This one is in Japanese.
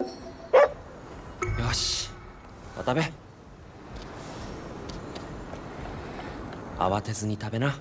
よし渡べ慌てずに食べな。